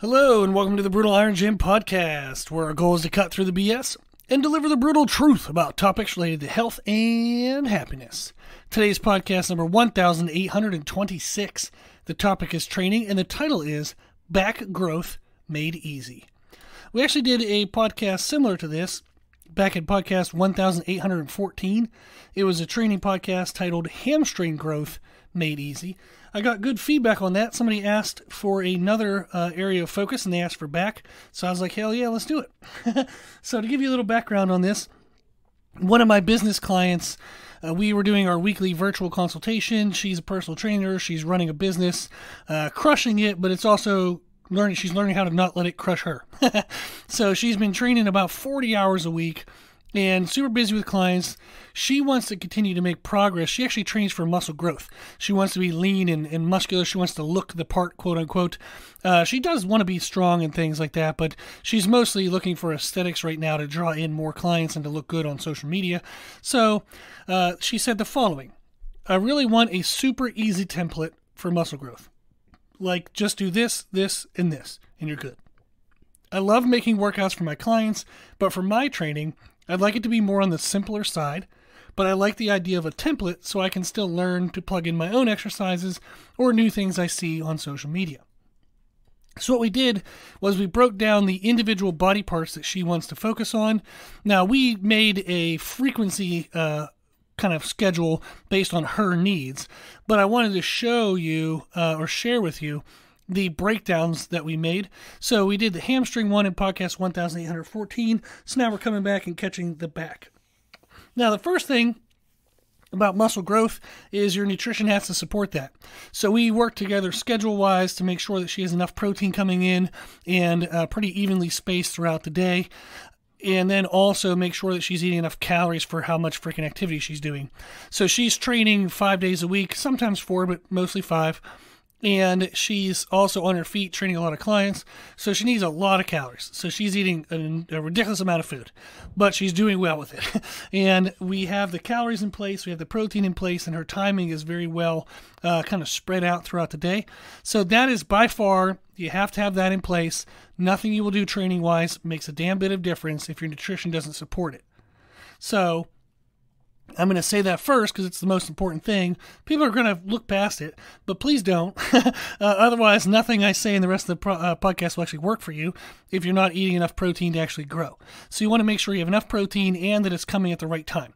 Hello, and welcome to the Brutal Iron Gym podcast, where our goal is to cut through the BS and deliver the brutal truth about topics related to health and happiness. Today's podcast number 1826. The topic is training, and the title is Back Growth Made Easy. We actually did a podcast similar to this back in podcast 1814. It was a training podcast titled Hamstring Growth Made Easy. I got good feedback on that. Somebody asked for another uh, area of focus and they asked for back. So I was like, hell yeah, let's do it. so, to give you a little background on this, one of my business clients, uh, we were doing our weekly virtual consultation. She's a personal trainer, she's running a business, uh, crushing it, but it's also learning she's learning how to not let it crush her. so she's been training about 40 hours a week and super busy with clients. She wants to continue to make progress. She actually trains for muscle growth. She wants to be lean and, and muscular. She wants to look the part, quote unquote. Uh, she does want to be strong and things like that, but she's mostly looking for aesthetics right now to draw in more clients and to look good on social media. So uh, she said the following I really want a super easy template for muscle growth. Like, just do this, this, and this, and you're good. I love making workouts for my clients, but for my training, I'd like it to be more on the simpler side, but I like the idea of a template so I can still learn to plug in my own exercises or new things I see on social media. So, what we did was we broke down the individual body parts that she wants to focus on. Now, we made a frequency uh, kind of schedule based on her needs, but I wanted to show you uh, or share with you the breakdowns that we made. So we did the hamstring one in podcast 1814. So now we're coming back and catching the back. Now, the first thing about muscle growth is your nutrition has to support that. So we work together schedule wise to make sure that she has enough protein coming in and uh, pretty evenly spaced throughout the day. And then also make sure that she's eating enough calories for how much freaking activity she's doing. So she's training five days a week, sometimes four, but mostly five and she's also on her feet training a lot of clients. So she needs a lot of calories. So she's eating a, a, ridiculous amount of food but she's doing well with it. And we have the calories in place. We have the protein in place and her timing is very well uh, kind of spread out throughout the day. So that is by far you have to have that in place. Nothing you will do training wise makes a damn bit of difference if your nutrition doesn't support it. So I'm going to say that first because it's the most important thing. People are going to look past it, but please don't. uh, otherwise, nothing I say in the rest of the pro- uh, podcast will actually work for you if you're not eating enough protein to actually grow. So you want to make sure you have enough protein and that it's coming at the right time.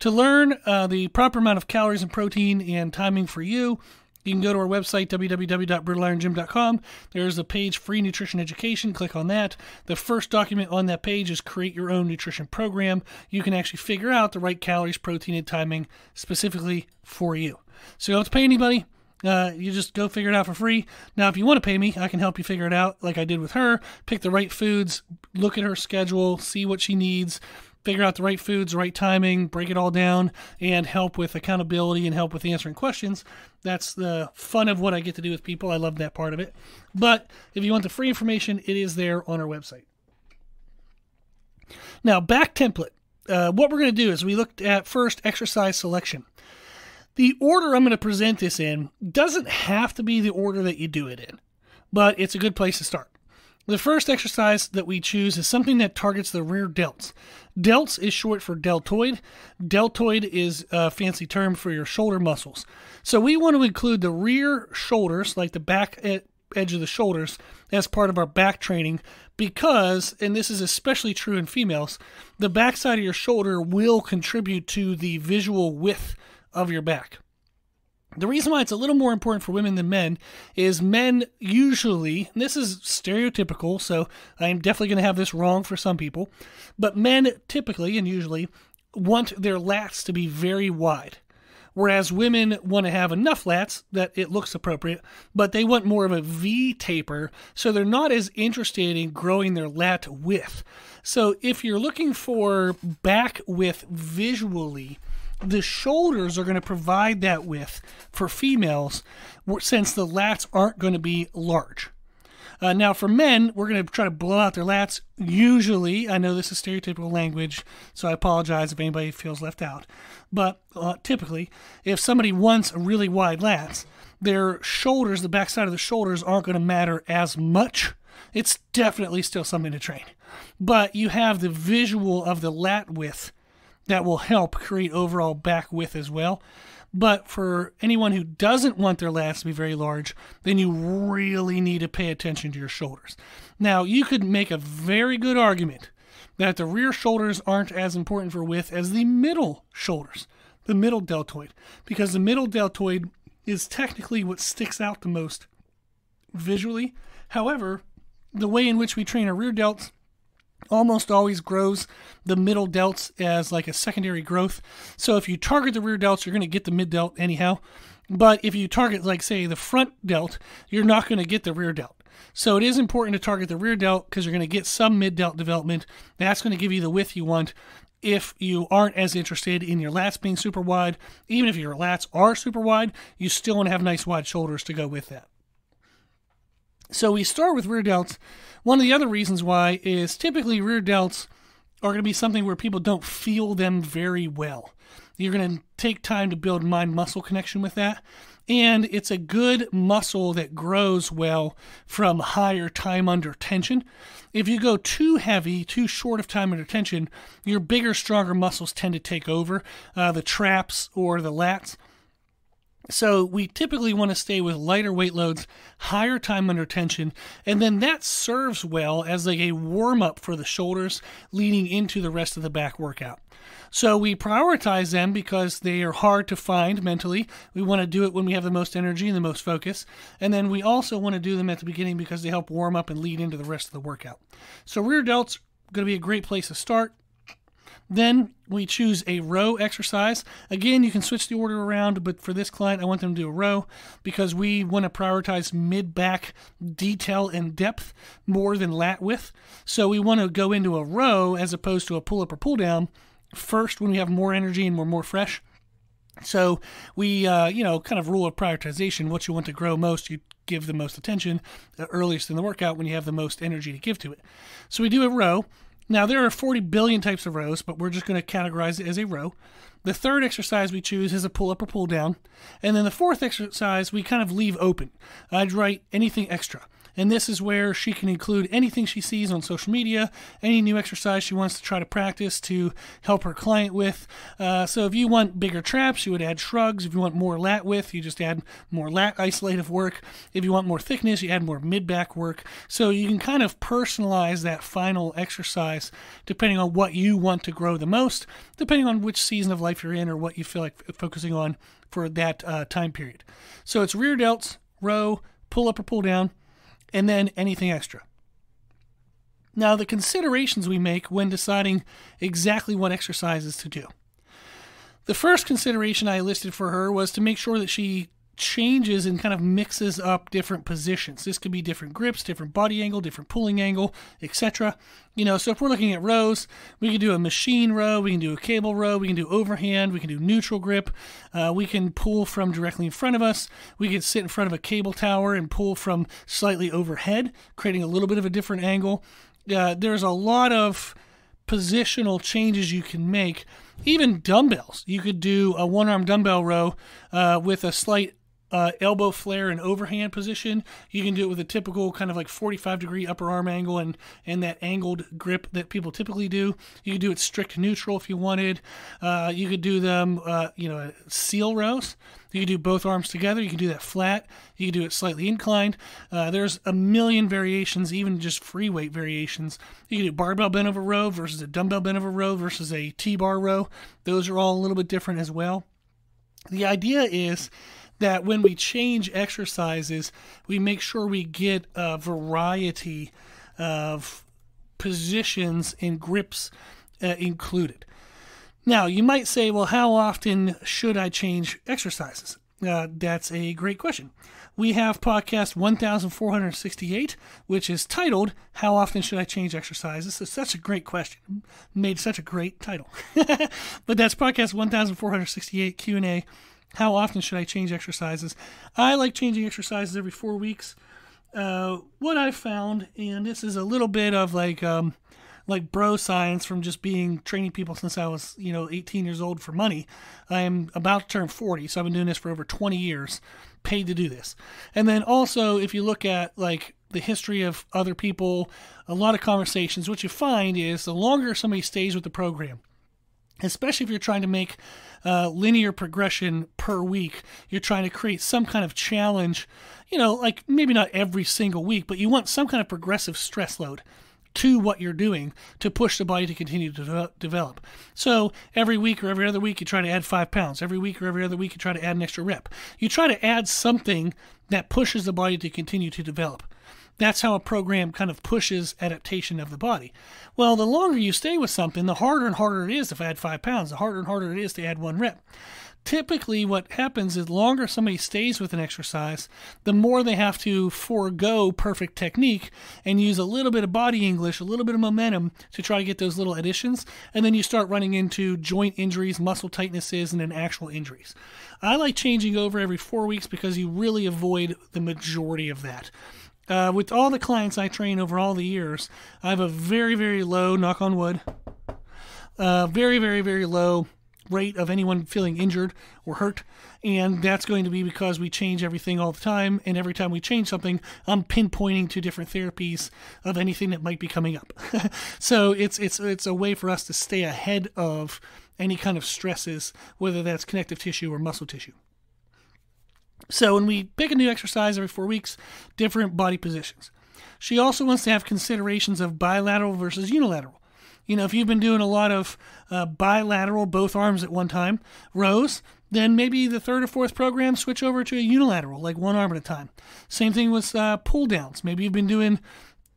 To learn uh, the proper amount of calories and protein and timing for you, you can go to our website, www.brutalirongym.com. There's a page, Free Nutrition Education. Click on that. The first document on that page is Create Your Own Nutrition Program. You can actually figure out the right calories, protein, and timing specifically for you. So you don't have to pay anybody. Uh, you just go figure it out for free. Now, if you want to pay me, I can help you figure it out like I did with her. Pick the right foods, look at her schedule, see what she needs, figure out the right foods, right timing, break it all down, and help with accountability and help with answering questions. That's the fun of what I get to do with people. I love that part of it. But if you want the free information, it is there on our website. Now, back template. Uh, what we're going to do is we looked at first exercise selection. The order I'm going to present this in doesn't have to be the order that you do it in, but it's a good place to start. The first exercise that we choose is something that targets the rear delts. Delts is short for deltoid. Deltoid is a fancy term for your shoulder muscles. So we want to include the rear shoulders, like the back edge of the shoulders, as part of our back training because, and this is especially true in females, the backside of your shoulder will contribute to the visual width of your back. The reason why it's a little more important for women than men is men usually, this is stereotypical, so I'm definitely going to have this wrong for some people, but men typically and usually want their lats to be very wide. Whereas women want to have enough lats that it looks appropriate, but they want more of a V taper, so they're not as interested in growing their lat width. So if you're looking for back width visually, the shoulders are going to provide that width for females since the lats aren't going to be large. Uh, now, for men, we're going to try to blow out their lats. Usually, I know this is stereotypical language, so I apologize if anybody feels left out. But uh, typically, if somebody wants really wide lats, their shoulders, the backside of the shoulders, aren't going to matter as much It's definitely still something to train. But you have the visual of the lat width that will help create overall back width as well. But for anyone who doesn't want their lats to be very large, then you really need to pay attention to your shoulders. Now, you could make a very good argument that the rear shoulders aren't as important for width as the middle shoulders, the middle deltoid, because the middle deltoid is technically what sticks out the most visually. However, the way in which we train our rear delts almost always grows the middle delts as like a secondary growth. So if you target the rear delts, you're going to get the mid delt anyhow. But if you target, like, say, the front delt, you're not going to get the rear delt. So it is important to target the rear delt because you're going to get some mid delt development. That's going to give you the width you want. If you aren't as interested in your lats being super wide, even if your lats are super wide, you still want to have nice wide shoulders to go with that. So we start with rear delts. One of the other reasons why is typically rear delts are going to be something where people don't feel them very well. You're going to take time to build mind muscle connection with that. And it's a good muscle that grows well from higher time under tension. If you go too heavy, too short of time under tension, your bigger, stronger muscles tend to take over uh, the traps or the lats. So we typically want to stay with lighter weight loads, higher time under tension, and then that serves well as like a warm up for the shoulders leading into the rest of the back workout. So we prioritize them because they are hard to find mentally. We want to do it when we have the most energy and the most focus. And then we also want to do them at the beginning because they help warm up and lead into the rest of the workout. So rear delts going to be a great place to start. Then we choose a row exercise. Again, you can switch the order around, but for this client, I want them to do a row because we want to prioritize mid back detail and depth more than lat width. So we want to go into a row as opposed to a pull up or pull down first when we have more energy and we're more fresh. So we, uh, you know, kind of rule of prioritization. What you want to grow most, you give the most attention the earliest in the workout when you have the most energy to give to it. So we do a row. Now, there are 40 billion types of rows, but we're just going to categorize it as a row. The third exercise we choose is a pull up or pull down. And then the fourth exercise we kind of leave open. I'd write anything extra. And this is where she can include anything she sees on social media, any new exercise she wants to try to practice to help her client with. Uh, so if you want bigger traps, you would add shrugs. If you want more lat width, you just add more lat isolative work. If you want more thickness, you add more mid back work. So you can kind of personalize that final exercise depending on what you want to grow the most, depending on which season of life you're in or what you feel like focusing on for that uh, time period. So it's rear delts, row, pull up or pull down and then anything extra. Now, the considerations we make when deciding exactly what exercises to do. The first consideration I listed for her was to make sure that she changes and kind of mixes up different positions. This could be different grips, different body angle, different pulling angle, etc. You know, so if we're looking at rows, we can do a machine row, we can do a cable row, we can do overhand, we can do neutral grip, uh, we can pull from directly in front of us, we can sit in front of a cable tower and pull from slightly overhead, creating a little bit of a different angle. Uh, there's a lot of positional changes you can make. Even dumbbells. You could do a one arm dumbbell row uh, with a slight uh, elbow flare and overhand position. You can do it with a typical kind of like 45 degree upper arm angle and, and that angled grip that people typically do. You could do it strict neutral if you wanted. Uh, you could do them, uh, you know, seal rows. You can do both arms together. You can do that flat. You can do it slightly inclined. Uh, there's a million variations, even just free weight variations. You can do barbell bent over row versus a dumbbell bent over row versus a T-bar row. Those are all a little bit different as well. The idea is that when we change exercises, we make sure we get a variety of positions and grips uh, included. Now, you might say, well, how often should I change exercises? Uh, that's a great question. We have podcast 1468, which is titled How Often Should I Change Exercises? It's such a great question. Made such a great title. but that's podcast 1468 Q&A how often should I change exercises? I like changing exercises every four weeks. Uh, what I've found, and this is a little bit of like um, like bro science from just being training people since I was you know 18 years old for money. I am about to turn 40, so I've been doing this for over 20 years, paid to do this. And then also, if you look at like the history of other people, a lot of conversations, what you find is the longer somebody stays with the program, especially if you're trying to make uh, linear progression per week, you're trying to create some kind of challenge, you know, like maybe not every single week, but you want some kind of progressive stress load to what you're doing to push the body to continue to develop. So every week or every other week, you try to add five pounds. Every week or every other week, you try to add an extra rep. You try to add something that pushes the body to continue to develop. That's how a program kind of pushes adaptation of the body. Well, the longer you stay with something, the harder and harder it is to add five pounds, the harder and harder it is to add one rep typically what happens is longer somebody stays with an exercise, the more they have to forego perfect technique and use a little bit of body English, a little bit of momentum to try to get those little additions. And then you start running into joint injuries, muscle tightnesses, and then actual injuries. I like changing over every four weeks because you really avoid the majority of that. Uh, with all the clients I train over all the years, I have a very, very low, knock on wood, uh, very, very, very low rate of anyone feeling injured or hurt. And that's going to be because we change everything all the time. And every time we change something, I'm pinpointing to different therapies of anything that might be coming up. so it's, it's, it's a way for us to stay ahead of any kind of stresses, whether that's connective tissue or muscle tissue. So when we pick a new exercise every four weeks, different body positions. She also wants to have considerations of bilateral versus unilateral. You know, if you've been doing a lot of uh, bilateral, both arms at one time rows, then maybe the third or fourth program switch over to a unilateral, like one arm at a time. Same thing with uh, pull downs. Maybe you've been doing,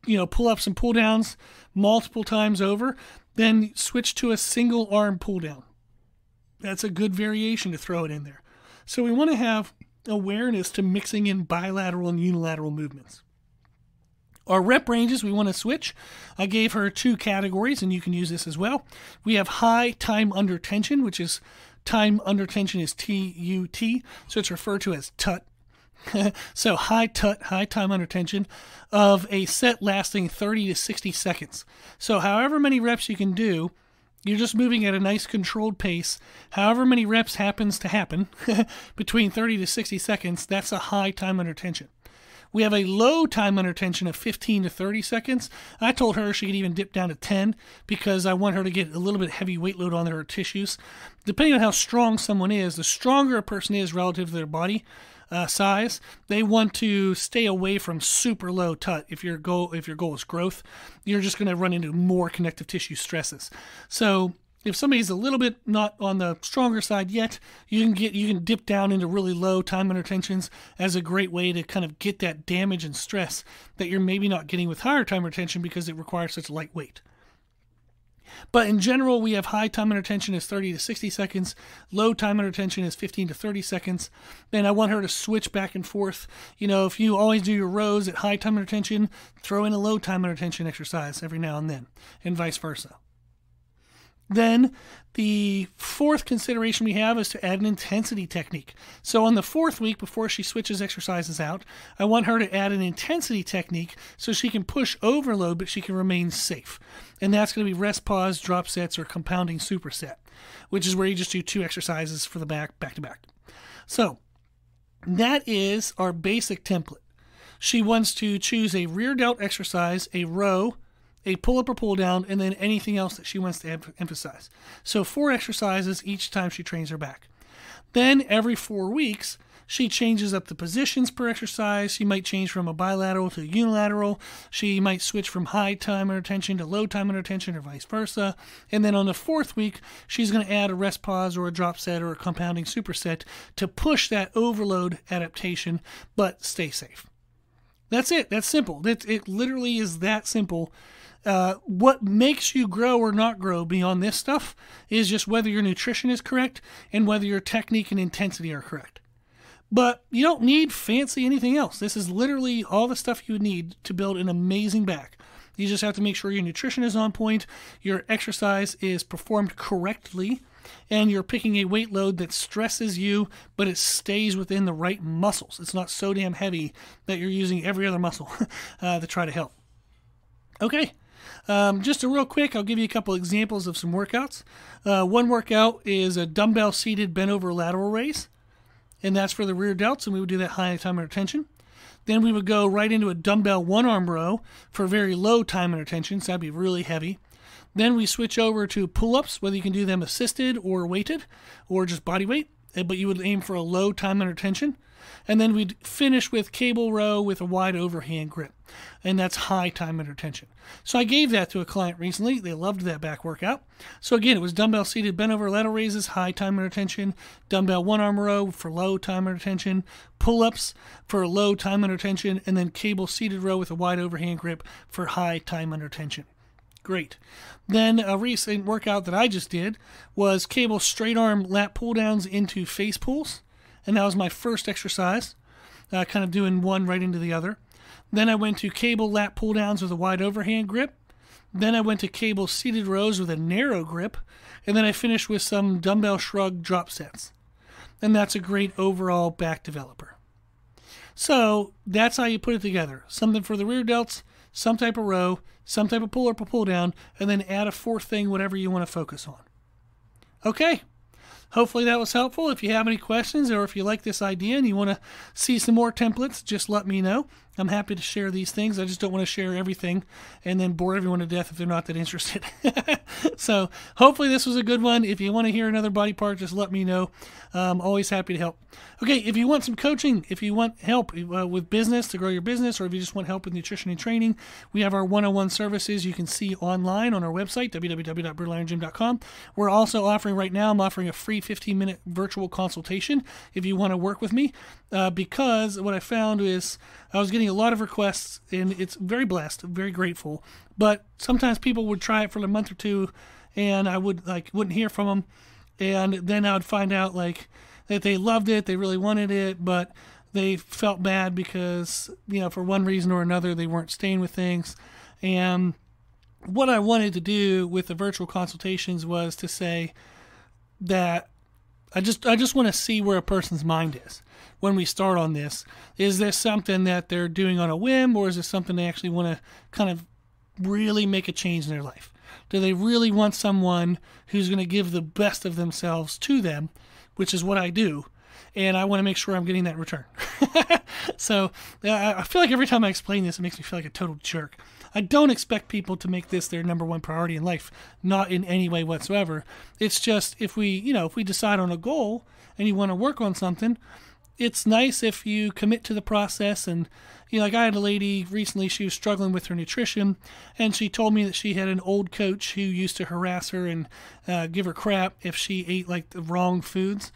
you know, pull ups and pull downs multiple times over, then switch to a single arm pull down. That's a good variation to throw it in there. So we want to have awareness to mixing in bilateral and unilateral movements. Our rep ranges we want to switch. I gave her two categories, and you can use this as well. We have high time under tension, which is time under tension is T U T, so it's referred to as TUT. so high TUT, high time under tension, of a set lasting 30 to 60 seconds. So however many reps you can do, you're just moving at a nice controlled pace. However many reps happens to happen between 30 to 60 seconds, that's a high time under tension. We have a low time under tension of 15 to 30 seconds. I told her she could even dip down to 10 because I want her to get a little bit heavy weight load on her tissues. Depending on how strong someone is, the stronger a person is relative to their body, uh, size, they want to stay away from super low tut. If your goal if your goal is growth, you're just going to run into more connective tissue stresses. So if somebody's a little bit not on the stronger side yet, you can get you can dip down into really low time under tensions as a great way to kind of get that damage and stress that you're maybe not getting with higher time retention because it requires such light weight. But in general, we have high time under tension is 30 to 60 seconds, low time under tension is 15 to 30 seconds. Then I want her to switch back and forth. You know, if you always do your rows at high time under tension, throw in a low time under tension exercise every now and then, and vice versa. Then the fourth consideration we have is to add an intensity technique. So on the fourth week, before she switches exercises out, I want her to add an intensity technique so she can push overload, but she can remain safe. And that's going to be rest pause, drop sets, or compounding superset, which is where you just do two exercises for the back, back to back. So that is our basic template. She wants to choose a rear delt exercise, a row, a pull up or pull down, and then anything else that she wants to em- emphasize. So, four exercises each time she trains her back. Then, every four weeks, she changes up the positions per exercise. She might change from a bilateral to a unilateral. She might switch from high time under tension to low time under tension, or vice versa. And then on the fourth week, she's going to add a rest pause or a drop set or a compounding superset to push that overload adaptation, but stay safe. That's it. That's simple. It, it literally is that simple uh, what makes you grow or not grow beyond this stuff is just whether your nutrition is correct and whether your technique and intensity are correct. But you don't need fancy anything else. This is literally all the stuff you need to build an amazing back. You just have to make sure your nutrition is on point, your exercise is performed correctly, and you're picking a weight load that stresses you, but it stays within the right muscles. It's not so damn heavy that you're using every other muscle uh, to try to help. Okay, um, just a real quick, I'll give you a couple examples of some workouts. Uh, one workout is a dumbbell seated bent over lateral raise, and that's for the rear delts, and we would do that high time under tension. Then we would go right into a dumbbell one arm row for very low time under tension, so that'd be really heavy. Then we switch over to pull ups, whether you can do them assisted or weighted or just body weight, eh, but you would aim for a low time under tension. And then we'd finish with cable row with a wide overhand grip. And that's high time under tension. So I gave that to a client recently. They loved that back workout. So again, it was dumbbell seated bent over lateral raises, high time under tension, dumbbell one arm row for low time under tension, pull ups for low time under tension, and then cable seated row with a wide overhand grip for high time under tension. Great. Then a recent workout that I just did was cable straight arm lat pull downs into face pulls and that was my first exercise, uh, kind of doing one right into the other. Then I went to cable lat pull downs with a wide overhand grip. Then I went to cable seated rows with a narrow grip. And then I finished with some dumbbell shrug drop sets. And that's a great overall back developer. So that's how you put it together. Something for the rear delts, some type of row, some type of pull up or pull down, and then add a fourth thing, whatever you want to focus on. Okay. Hopefully that was helpful. If you have any questions or if you like this idea and you want to see some more templates, just let me know. I'm happy to share these things. I just don't want to share everything and then bore everyone to death if they're not that interested. so hopefully this was a good one. If you want to hear another body part, just let me know. I'm always happy to help. Okay, if you want some coaching, if you want help uh, with business to grow your business, or if you just want help with nutrition and training, we have our one-on-one services you can see online on our website, www.brutalirongym.com. We're also offering right now, I'm offering a free 15-minute virtual consultation if you want to work with me, uh, because what I found is I was getting a lot of requests, and it's very blessed, very grateful. But sometimes people would try it for a month or two, and I would like wouldn't hear from them, and then I would find out like that they loved it, they really wanted it, but they felt bad because you know for one reason or another they weren't staying with things, and what I wanted to do with the virtual consultations was to say that I just I just want to see where a person's mind is when we start on this. Is this something that they're doing on a whim, or is this something they actually want to kind of really make a change in their life? Do they really want someone who's going to give the best of themselves to them, which is what I do, and I want to make sure I'm getting that return. so I feel like every time I explain this, it makes me feel like a total jerk. I don't expect people to make this their number one priority in life, not in any way whatsoever. It's just if we, you know, if we decide on a goal and you want to work on something, it's nice if you commit to the process and you know like i had a lady recently she was struggling with her nutrition and she told me that she had an old coach who used to harass her and uh, give her crap if she ate like the wrong foods.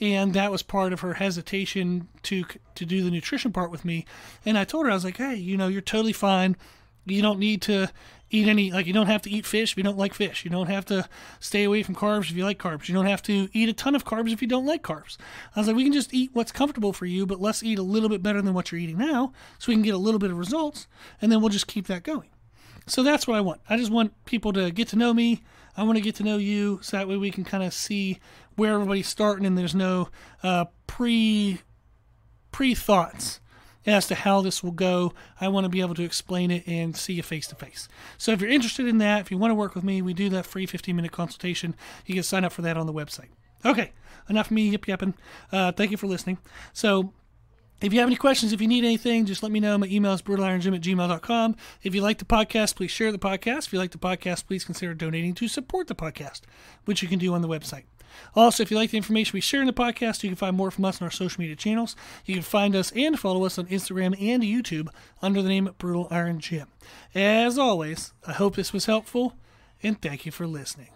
And that was part of her hesitation to to do the nutrition part with me. And i told her i was like hey you know you're totally fine you don't need to eat any like you don't have to eat fish if you don't like fish. You don't have to stay away from carbs if you like carbs. You don't have to eat a ton of carbs if you don't like carbs. I was like we can just eat what's comfortable for you but let's eat a little bit better than what you're eating now so we can get a little bit of results and then we'll just keep that going. So that's what i want. I just want people to get to know me. I want to get to know you so that way we can kind of see where everybody's starting and there's no uh, pre pre thoughts as to how this will go. I want to be able to explain it and see you face to face. So if you're interested in that, if you want to work with me, we do that free 15 minute consultation. You can sign up for that on the website. Okay, enough of me yip yapping. Uh, thank you for listening. So if you have any questions, if you need anything, just let me know. My email is brutalirongym at gmail.com. If you like the podcast, please share the podcast. If you like the podcast, please consider donating to support the podcast, which you can do on the website. Also, if you like the information we share in the podcast, you can find more from us on our social media channels. You can find us and follow us on Instagram and YouTube under the name Brutal Iron Gym. As always, I hope this was helpful, and thank you for listening.